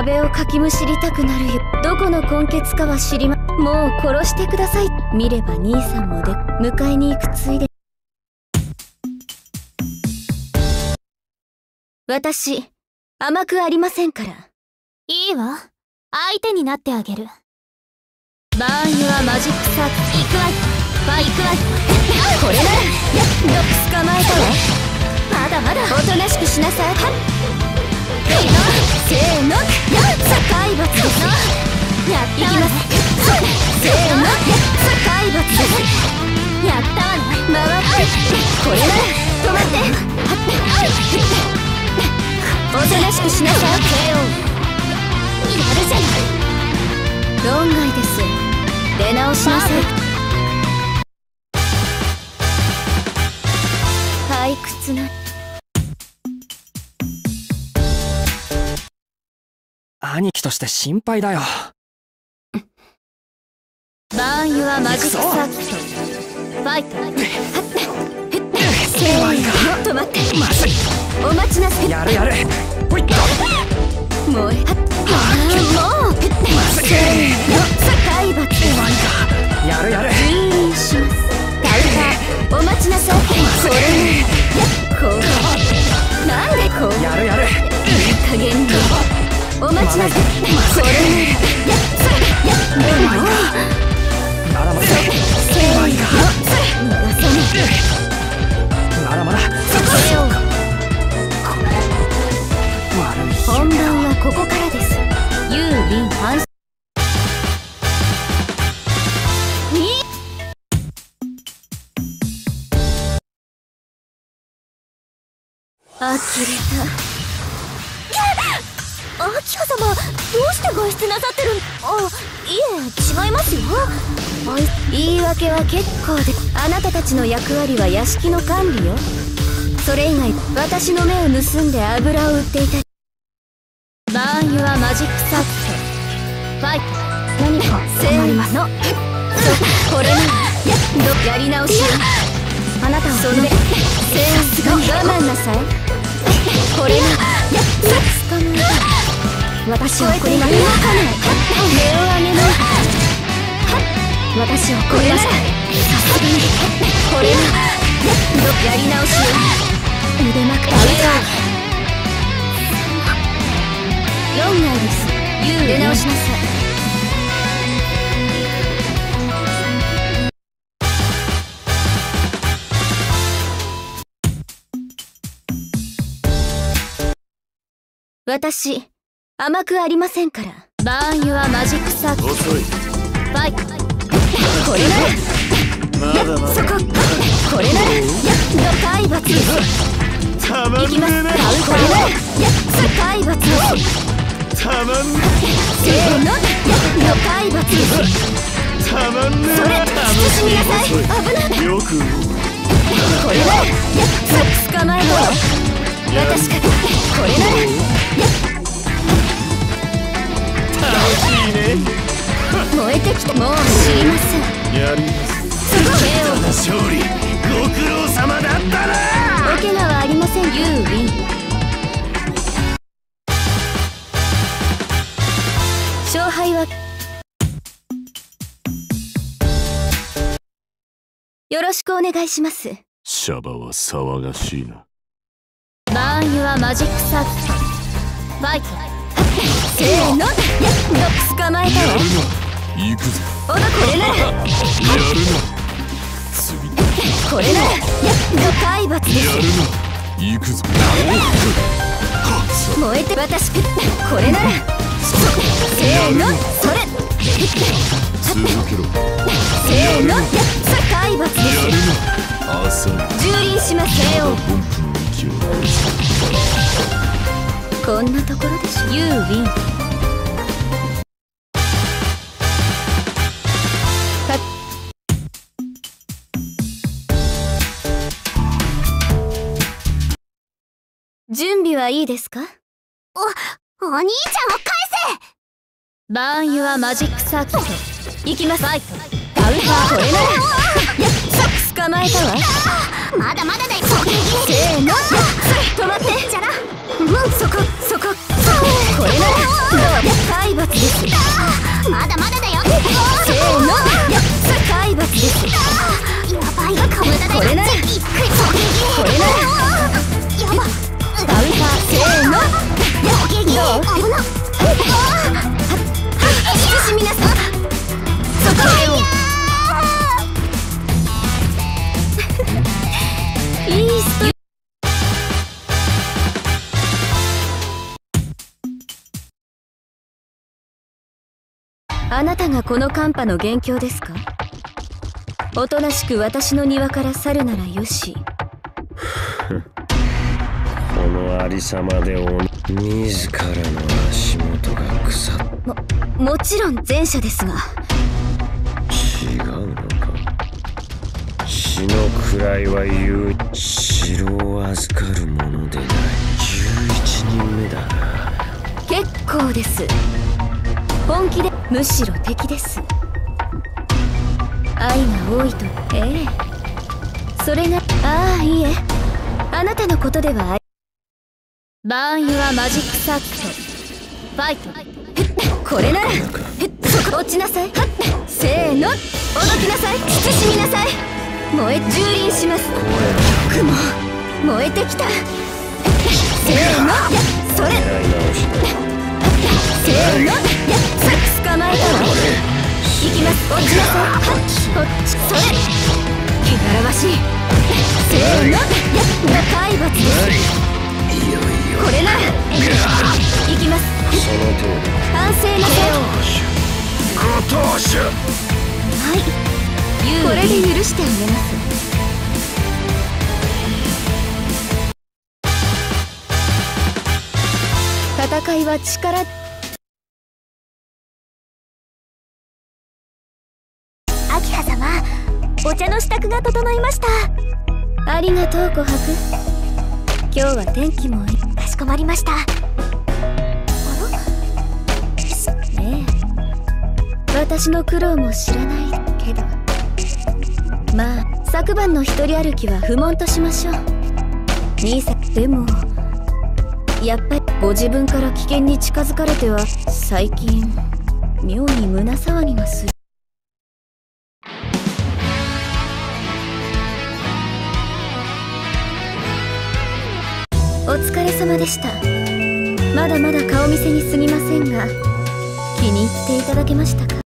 壁をかきむしりたくなるよ。どこの根血かは知りまもう殺してください。見れば兄さんもで迎えに行くついで。私甘くありませんから。いいわ。相手になってあげる。バーンユアマジックサーク行くわよバイクわこれなら。ドック捕まえたわ。まだまだ。おとなしくしなさいせーの体罰ですやったいきますせーの。体罰ですやったわね回ってこれなら止まっておとなしくしなさい KO やるじゃない論外です出直しなさい兄貴として心配だよ。バーンユアマジックサーキットファイトせーの止まって。お待ちなさいやるやるほいっと燃えあーもうまずいなさいこれでもまだまだせーの逃がさないまだまだ手を悪い本番はここからですユーリン反に呆れアキハ様どうして外出なさってるあいえ違いますよ。た言い訳は結構であなたたちの役割は屋敷の管理よ。それ以外私の目を盗んで油を売っていたバーンユアマジックサットファイト。何か困ります。の。これならどやり直しよ。あなたはその目センスが我慢なさい。これなら捕まえた私はこれが動かない目を上げない私をこれならさすがにこれなやり直しよ腕まくり論外ですユー出直しなさい私甘くありませんから。バーンユアマジックサーキット遅い。ファイ。トこれなら。まだまそこ。これなら。ド体罰たまんねえなこれなら体罰たまんねせーのド体罰たまんねそれ慎みなさい。危ない。よく。これなら。捕まえろ。私かこれなら。楽しいね燃えてきたもう知りませんやります手を勝利ご苦労様だったなお怪我はありませんユーウィン勝敗は。よろしくお願いします。シャバは騒がしいな。バーンユアマジックサーキット。ファイトせーの。ドック捕まえたわ行くぞおだこれならやるな次これならド体罰ですやるな行くぞ燃えて私これならせーの。それ続けろせーの。体罰でやるすな蹂躙しますよこんなところでしょユーウィンか準備はいいですか？お兄ちゃんを返バーンユアマジックサーキット。行きます。ファイトカウンターこれなら。捕まえたわせまだまだだよせーの止まってじゃらもうそこそこ。これなら体罰です。あなたがこの寒波の元凶ですか？おとなしく私の庭から去るならよし。このありさまでお自らの足元が腐っ。もちろん前者ですが。違うのか。死の位は言う。城を預かるものでない。11人目だな。結構です本気でむしろ敵です。愛が多いと。ええ。それがああいいえ。あなたのことではあり。バーン・ユア・マジック・サーキット。ファイト。これなら。そこ落ちなさい。せーの。おどきなさい。慎みなさい。燃え蹂躙します。雲。燃えてきた。せーの。それ。せーのまえたわ行きます落ちなさいはっこっちそれ汚らわしいせーの体罰これなら行きますその通り反省なさいご当主はい。これで許してあげます戦いは力。秋葉様お茶の支度が整いました。ありがとう琥珀。今日は天気もいい。かしこまりました。ねえ。私の苦労も知らない。けど。まあ昨晩の一人歩きは不問としましょう。兄さんでもやっぱりご自分から危険に近づかれては最近妙に胸騒ぎがする。お疲れ様でした。まだまだ顔見せにすぎませんが気に入っていただけましたか？